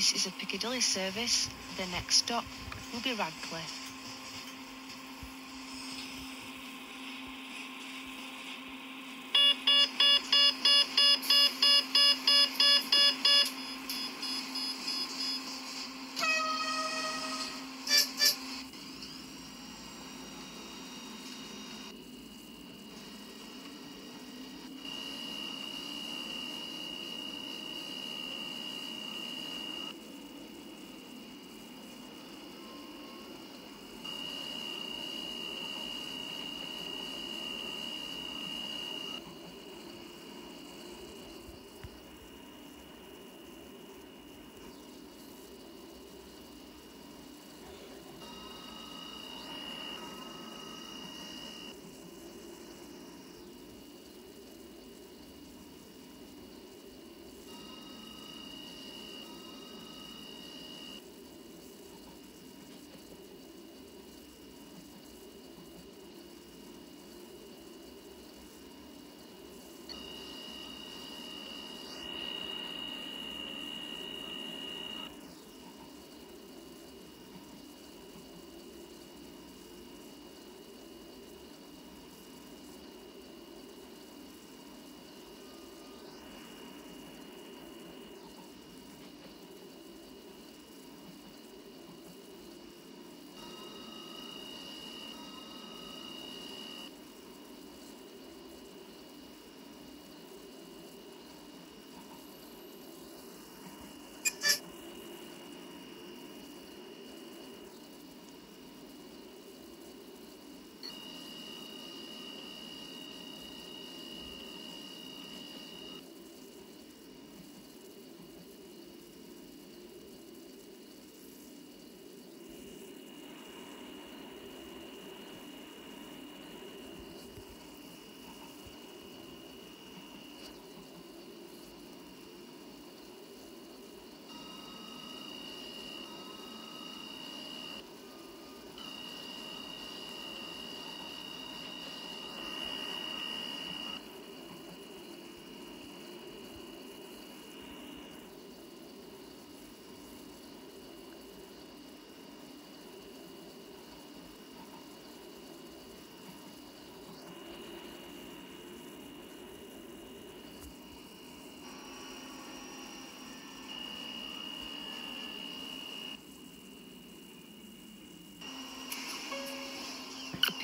This is a Piccadilly service. The next stop will be Radcliffe.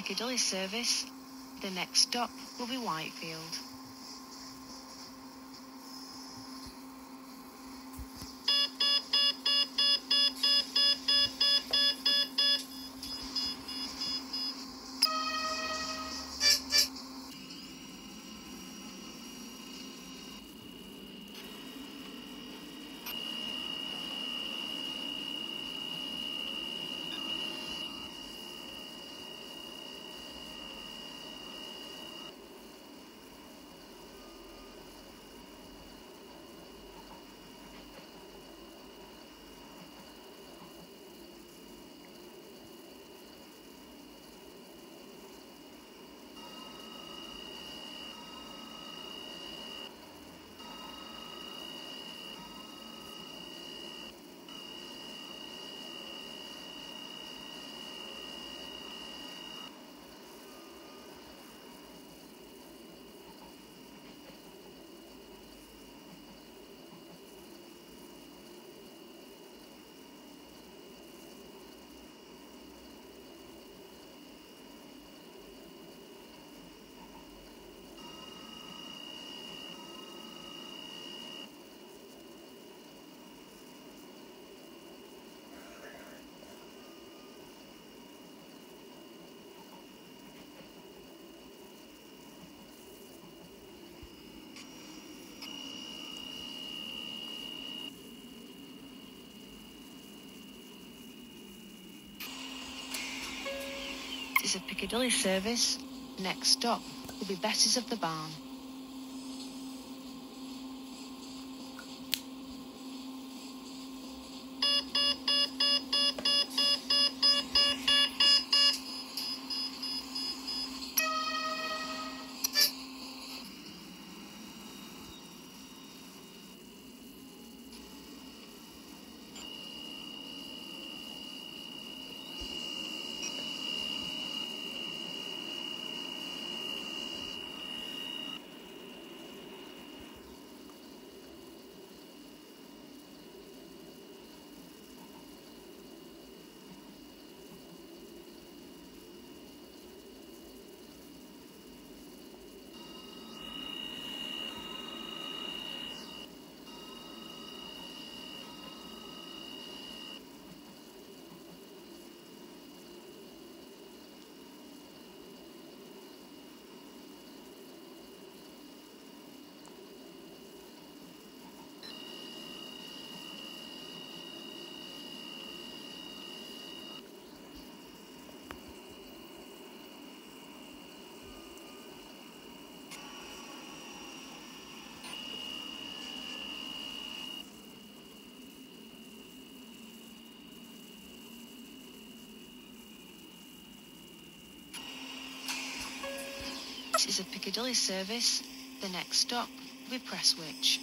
Piccadilly service. The next stop will be Whitefield. A Piccadilly service. Next stop will be Besses o' th' Barn. Is a Piccadilly service. The next stop will be Prestwich.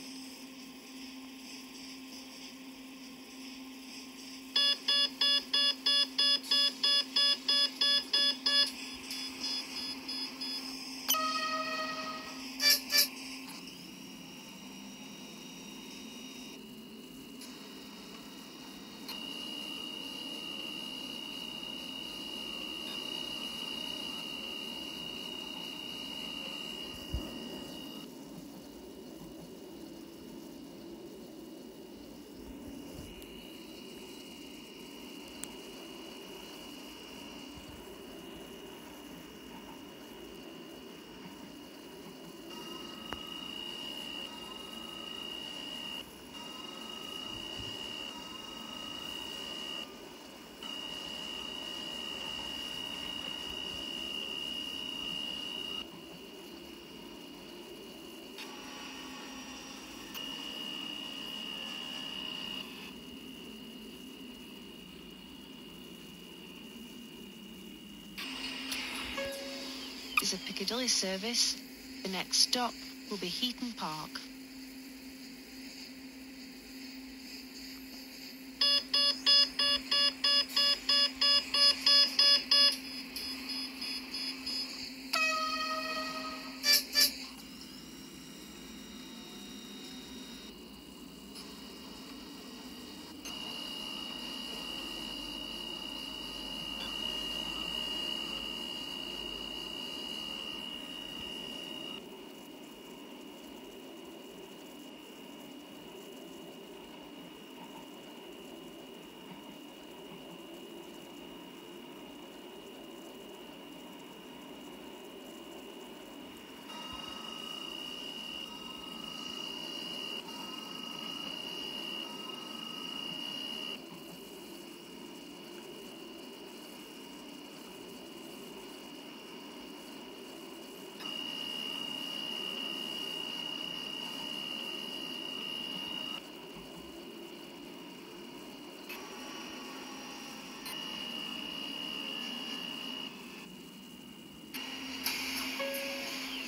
Is a Piccadilly service. The next stop will be Heaton Park.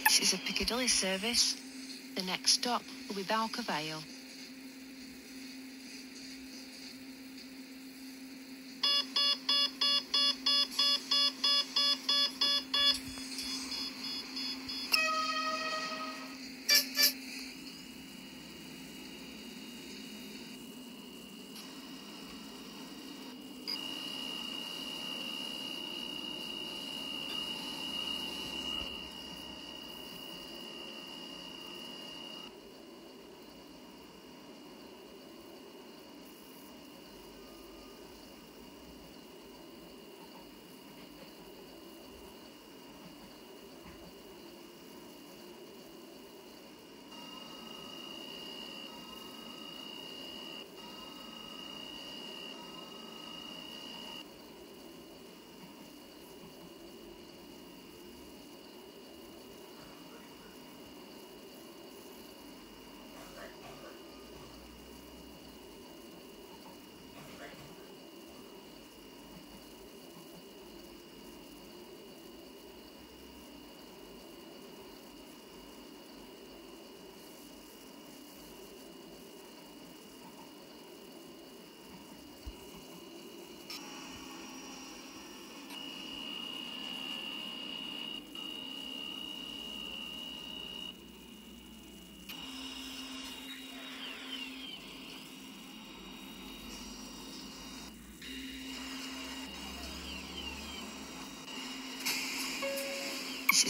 This is a Piccadilly service. The next stop will be Bowker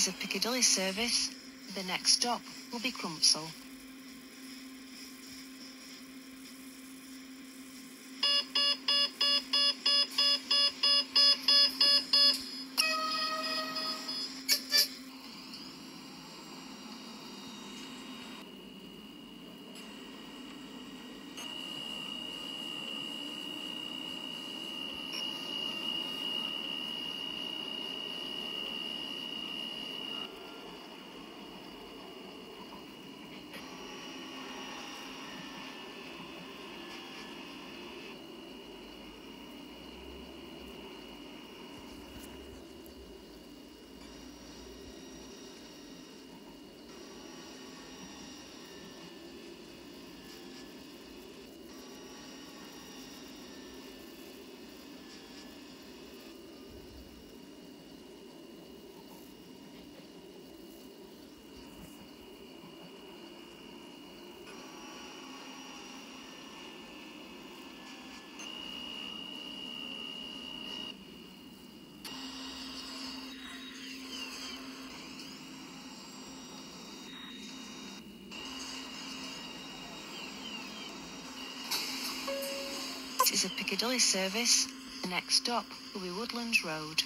A Piccadilly service. The next stop will be Crumpsall. This is a Piccadilly service. The next stop will be Woodlands Road.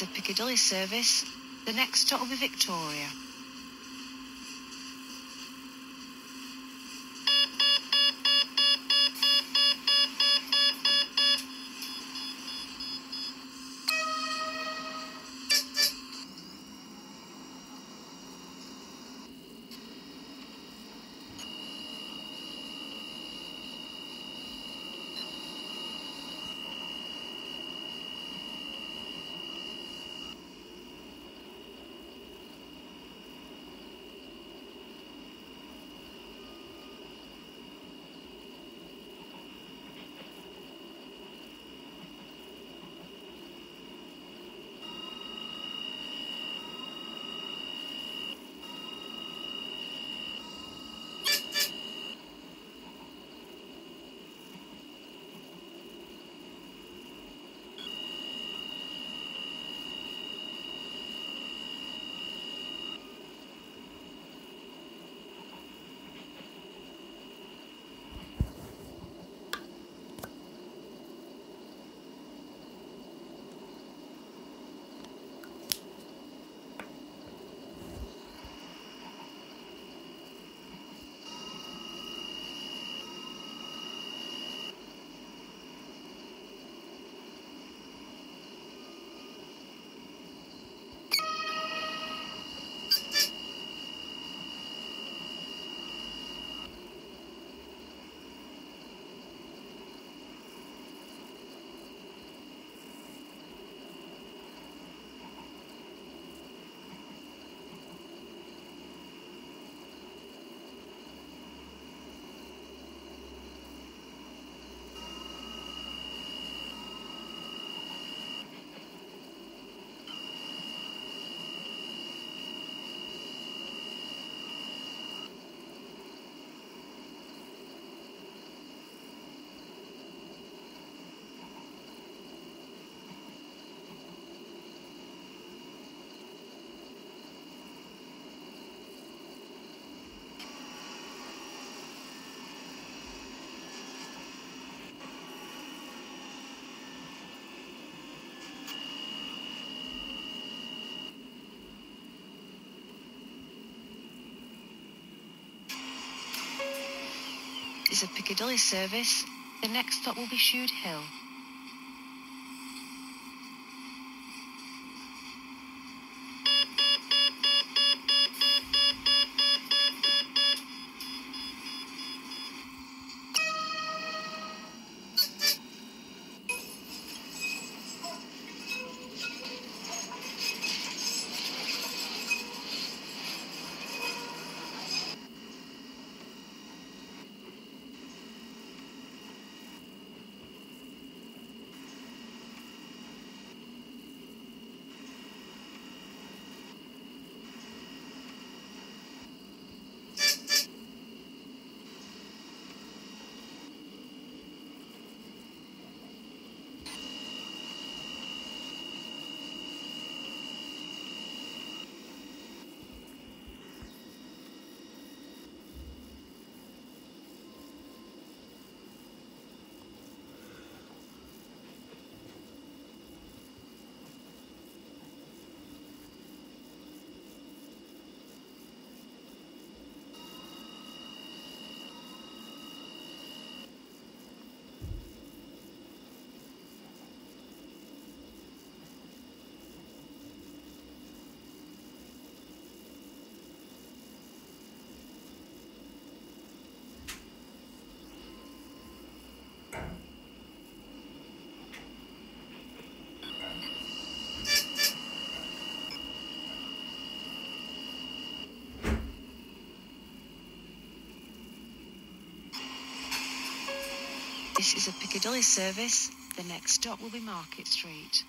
Is a Piccadilly service. The next stop will be Victoria. A Piccadilly service. The next stop will be Shudehill. This is a Piccadilly service. The next stop will be Market Street.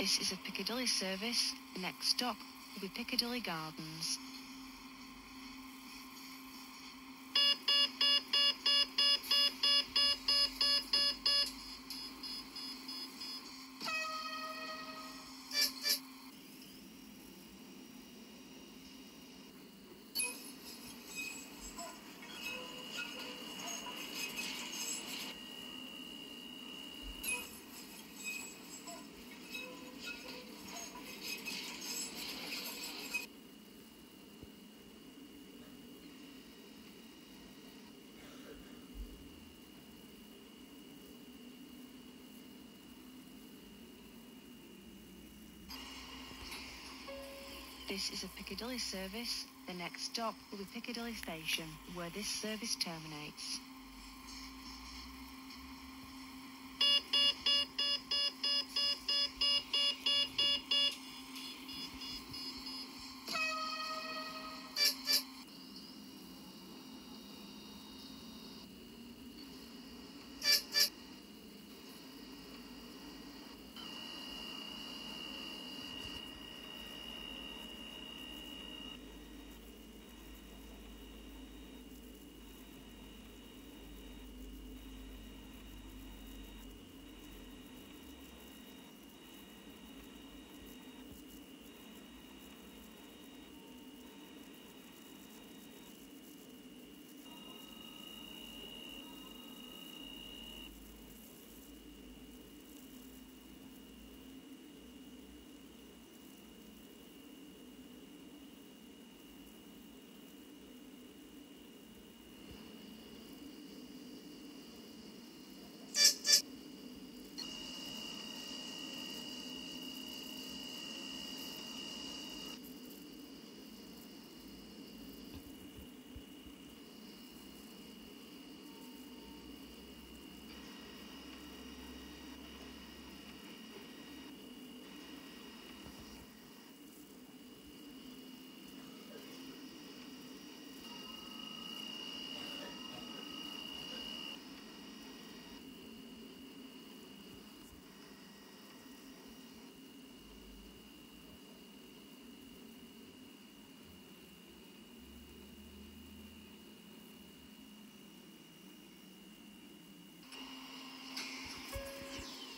This is a Piccadilly service. Next stop will be Piccadilly Gardens. This is a Piccadilly service. The next stop will be Piccadilly Station, where this service terminates.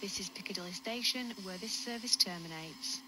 This is Piccadilly Station, where this service terminates.